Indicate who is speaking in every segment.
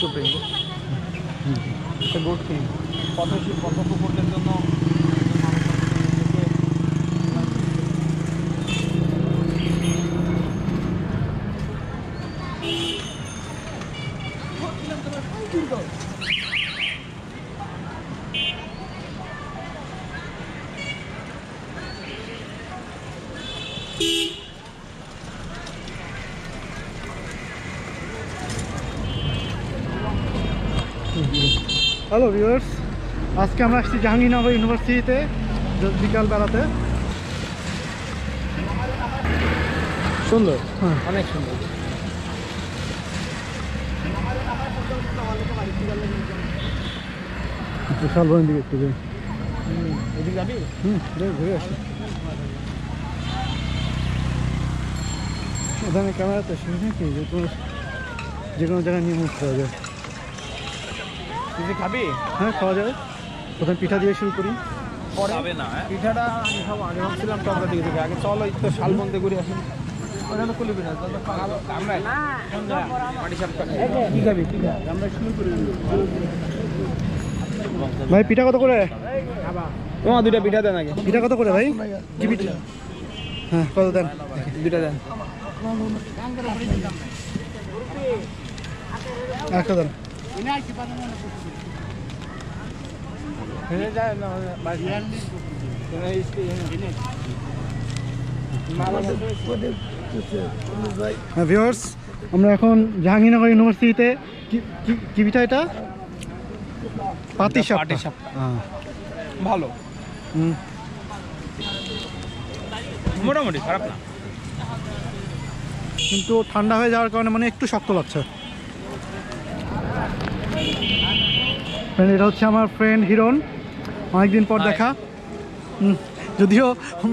Speaker 1: Supreme একটা goat কিনি পদ্ম পদ্ম কুকুরদের জন্য
Speaker 2: হ্যালো ভিউয়ার্স আজকে আমরা আসছি জাহাঙ্গীরনগর ইউনিভার্সিটিতে জ- বিকাল বেলাতে
Speaker 1: সুন্দর?
Speaker 2: হ্যাঁ।
Speaker 1: অনেক সুন্দর।
Speaker 2: বিশাল বড় দিকে একটু যাই।
Speaker 1: এদিকে যাবি?
Speaker 2: হুম ঘুরে আসি। ওখানে ক্যামেরাতে শুনে কি যে কোনো যে কোনো জায়গায় নিয়ে মুখ করা যায়
Speaker 1: তুই খাবি?
Speaker 2: হ্যাঁ খাওয়া যাবে। প্রথমে পিঠা দিয়ে শুরু করি।
Speaker 1: পরে? পিঠাটা আমি খাব আগে ভাবছিলাম টকরা দিকে থেকে আগে চলো তো শালবন্দে ঘুরে আসি। ওখানে কুলি পিঠা আমরা মাটি কি খাবি কি খাবি আমরা শুরু করি।
Speaker 2: ভাই পিঠা কত করে?
Speaker 1: তোমার দুইটা পিঠা দেন আগে।
Speaker 2: পিঠা কত করে ভাই? কি পিঠা? হ্যাঁ কত দেন?
Speaker 1: দুইটা দেন।
Speaker 2: একটা দেন। হ্যাঁ ভিউয়ার্স আমরা এখন জাহাঙ্গীরনগর ইউনিভার্সিটিতে কি কি- কি পিঠা এটা? পাতি হ্যাঁ।
Speaker 1: ভালো।
Speaker 2: হুম।
Speaker 1: মোটামুটি খারাপ না।
Speaker 2: কিন্তু ঠান্ডা হয়ে যাওয়ার কারণে মানে একটু শক্ত লাগছে। Friend, এটা হচ্ছে আমার ফ্রেন্ড হিরন অনেকদিন পর দেখা। যদিও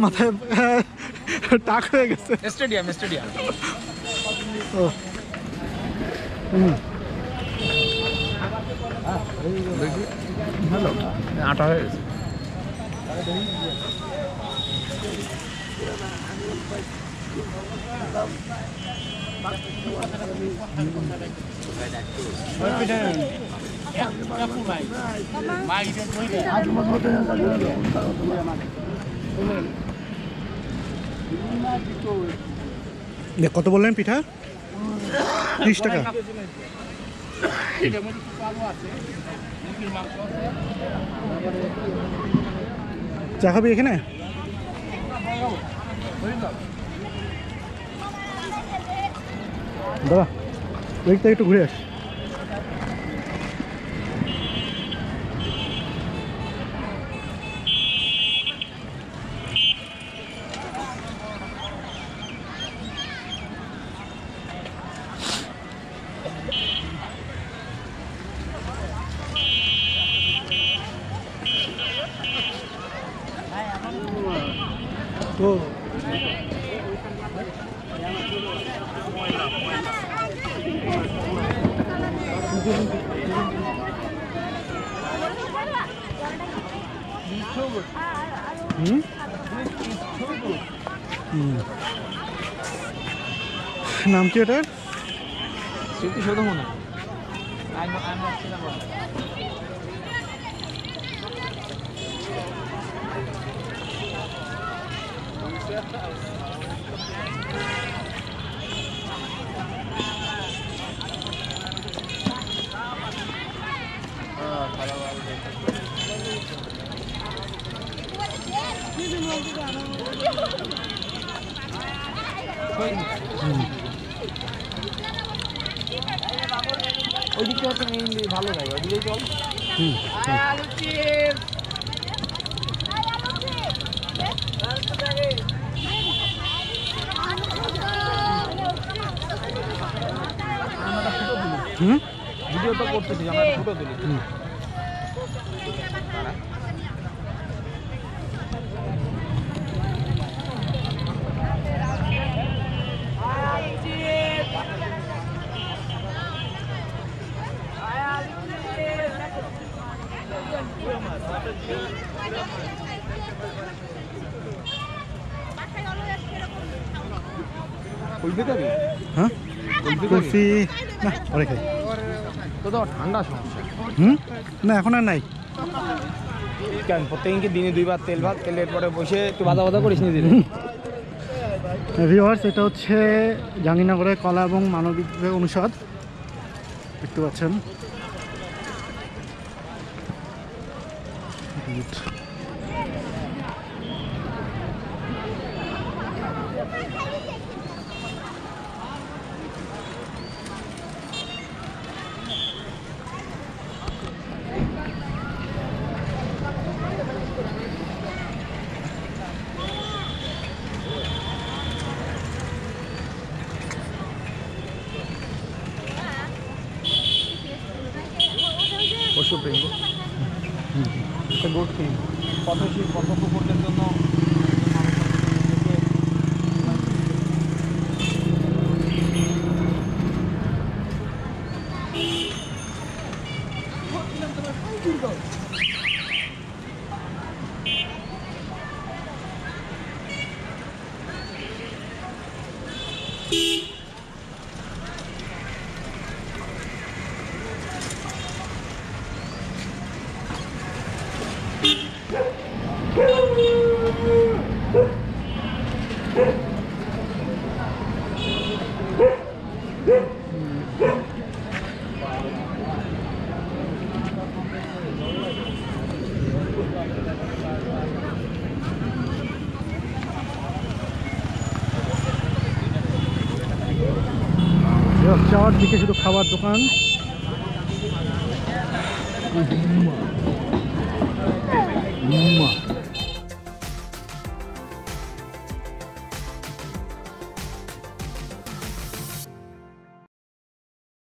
Speaker 2: মাথায় টাক হয়ে গেছে।
Speaker 1: স্টেডিয়াম স্টেডিয়াম
Speaker 2: ও।
Speaker 1: ভালো আটা হয়ে গেছে।
Speaker 2: কত বললেন পিঠা? ত্রিশ টাকা। চা খাবি এখানে? দাদা ওই থেকে একটু ঘুরে আস। নাম কি এটার
Speaker 1: স্মৃতি শুধু মনে ওই দিকটা হচ্ছে মেইনলি ভালো জায়গা ওই দিকেই চল
Speaker 2: হুম? হুম
Speaker 1: ভিডিও তো করতেছি আমরা ফটো তুলি।
Speaker 2: হুম। হ্যাঁ? না পরে খাই।
Speaker 1: তো তো ঠান্ডা সমস্যা।
Speaker 2: হুম? না এখন আর নাই।
Speaker 1: কেন প্রত্যেকদিন কি দিনে দুইবার তেল ভাত তেলের পরে বসে একটু বাদা বাদা করিস নি দিলে
Speaker 2: ভিওয়ার্স এটা হচ্ছে জাহাঙ্গীরনগরের কলা এবং মানবিক অনুষদ। দেখতে পাচ্ছেন। bonito.
Speaker 1: Posso bem. Good thing শীত পথ কুকুরদের জন্য
Speaker 2: ভিউয়ার্স, যাওয়ার দিকে শুধু খাবার দোকান উম্মা।